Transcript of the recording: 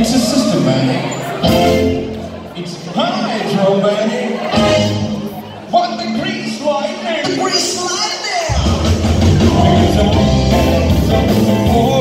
It's a system, man. It's hydro, man. What the grease lightning? Grease lightning! It's a, it's a,